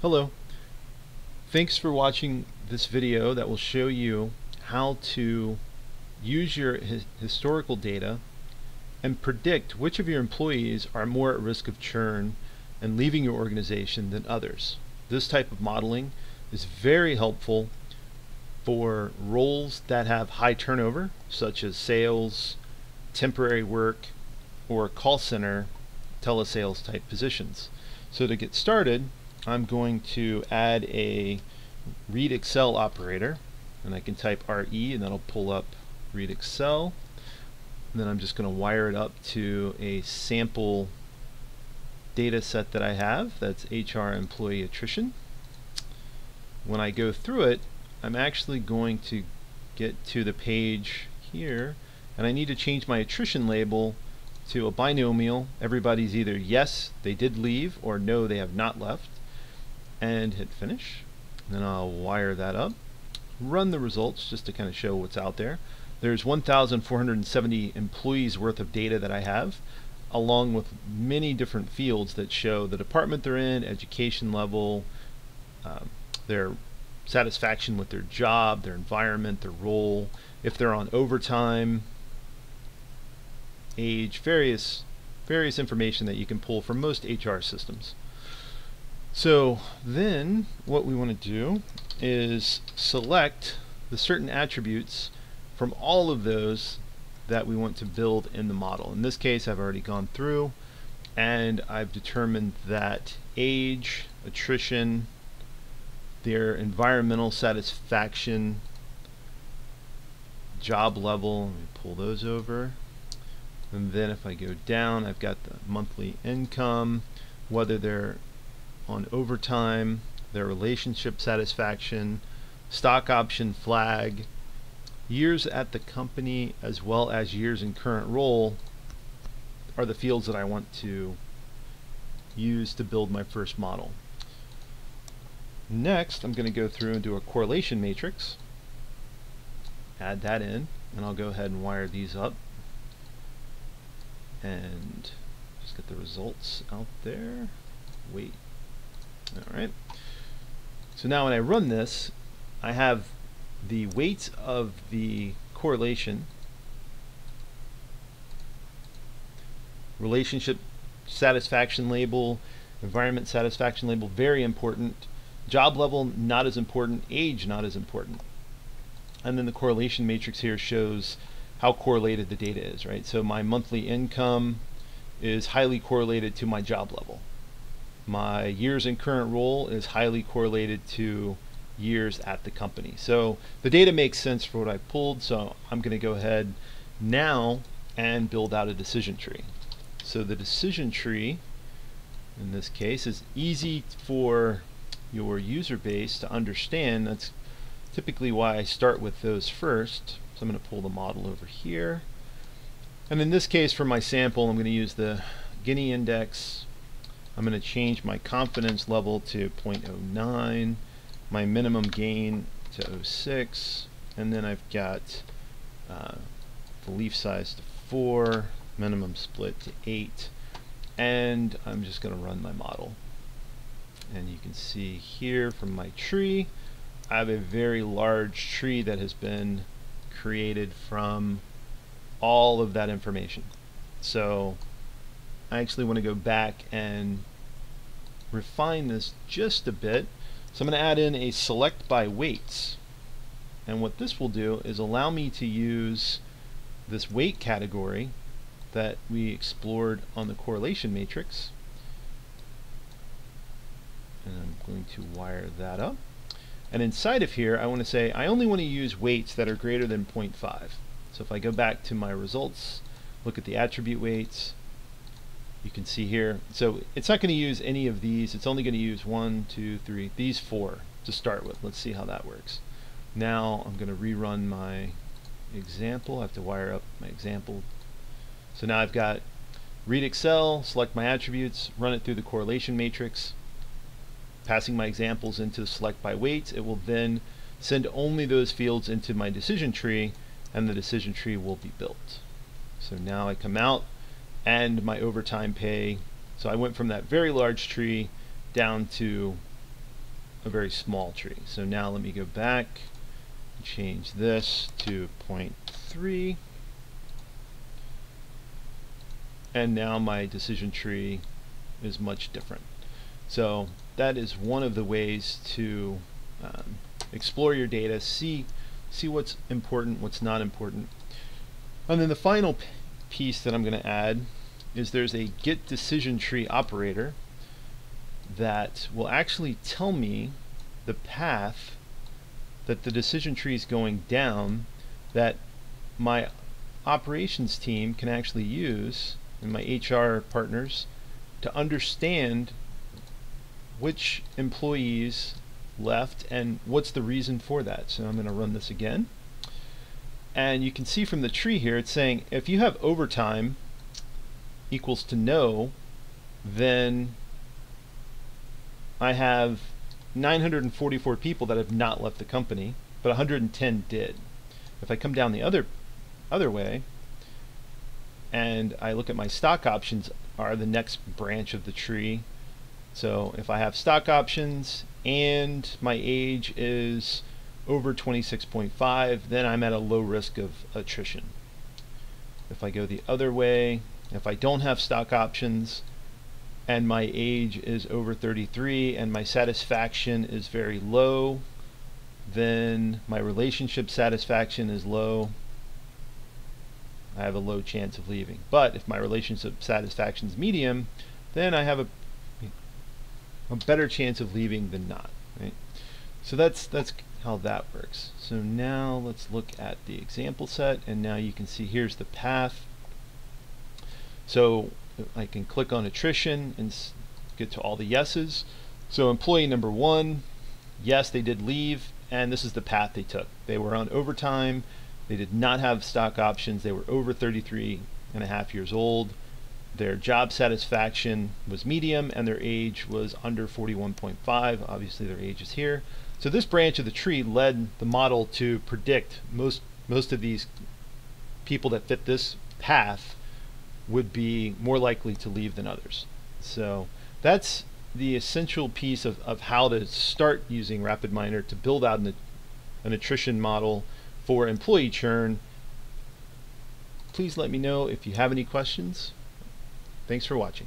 Hello. Thanks for watching this video that will show you how to use your hi historical data and predict which of your employees are more at risk of churn and leaving your organization than others. This type of modeling is very helpful for roles that have high turnover, such as sales, temporary work, or call center telesales type positions. So to get started, I'm going to add a read Excel operator and I can type RE and that'll pull up read Excel. And then I'm just going to wire it up to a sample data set that I have that's HR employee attrition. When I go through it I'm actually going to get to the page here and I need to change my attrition label to a binomial. Everybody's either yes they did leave or no they have not left and hit finish. Then I'll wire that up. Run the results just to kind of show what's out there. There's 1,470 employees worth of data that I have along with many different fields that show the department they're in, education level, um, their satisfaction with their job, their environment, their role, if they're on overtime, age, various various information that you can pull from most HR systems. So then what we want to do is select the certain attributes from all of those that we want to build in the model. In this case I've already gone through and I've determined that age, attrition, their environmental satisfaction, job level, let me pull those over and then if I go down I've got the monthly income, whether they're on overtime, their relationship satisfaction, stock option flag, years at the company, as well as years in current role are the fields that I want to use to build my first model. Next, I'm going to go through and do a correlation matrix, add that in, and I'll go ahead and wire these up and just get the results out there. Wait. Alright. So now when I run this, I have the weights of the correlation, relationship satisfaction label, environment satisfaction label, very important, job level not as important, age not as important. And then the correlation matrix here shows how correlated the data is, right? So my monthly income is highly correlated to my job level. My years in current role is highly correlated to years at the company. So the data makes sense for what I pulled, so I'm going to go ahead now and build out a decision tree. So the decision tree in this case is easy for your user base to understand. That's typically why I start with those first. So I'm going to pull the model over here. And in this case for my sample I'm going to use the Gini index I'm going to change my confidence level to 0.09, my minimum gain to 0.06, and then I've got uh, the leaf size to 4, minimum split to 8, and I'm just going to run my model. And you can see here from my tree, I have a very large tree that has been created from all of that information. So I actually want to go back and refine this just a bit. So I'm going to add in a select by weights. And what this will do is allow me to use this weight category that we explored on the correlation matrix. And I'm going to wire that up. And inside of here, I want to say I only want to use weights that are greater than 0.5. So if I go back to my results, look at the attribute weights, you can see here. So it's not going to use any of these. It's only going to use one, two, three, these four to start with. Let's see how that works. Now I'm going to rerun my example. I have to wire up my example. So now I've got read Excel, select my attributes, run it through the correlation matrix, passing my examples into select by weights. It will then send only those fields into my decision tree and the decision tree will be built. So now I come out, and my overtime pay. So I went from that very large tree down to a very small tree. So now let me go back, and change this to 0.3, and now my decision tree is much different. So that is one of the ways to um, explore your data, see see what's important, what's not important. And then the final piece that I'm going to add is there's a get decision tree operator that will actually tell me the path that the decision tree is going down that my operations team can actually use and my HR partners to understand which employees left and what's the reason for that. So I'm going to run this again. And you can see from the tree here, it's saying if you have overtime equals to no, then I have 944 people that have not left the company, but 110 did. If I come down the other other way and I look at my stock options are the next branch of the tree. So if I have stock options and my age is over 26.5, then I'm at a low risk of attrition. If I go the other way, if I don't have stock options and my age is over 33 and my satisfaction is very low, then my relationship satisfaction is low. I have a low chance of leaving. But if my relationship satisfaction is medium, then I have a, a better chance of leaving than not. Right? So that's that's how that works. So now let's look at the example set, and now you can see here's the path. So I can click on attrition and get to all the yeses. So employee number one, yes, they did leave, and this is the path they took. They were on overtime, they did not have stock options, they were over 33 and a half years old, their job satisfaction was medium, and their age was under 41.5. Obviously, their age is here. So this branch of the tree led the model to predict most most of these people that fit this path would be more likely to leave than others. So that's the essential piece of, of how to start using RapidMiner to build out an, an attrition model for employee churn. Please let me know if you have any questions. Thanks for watching.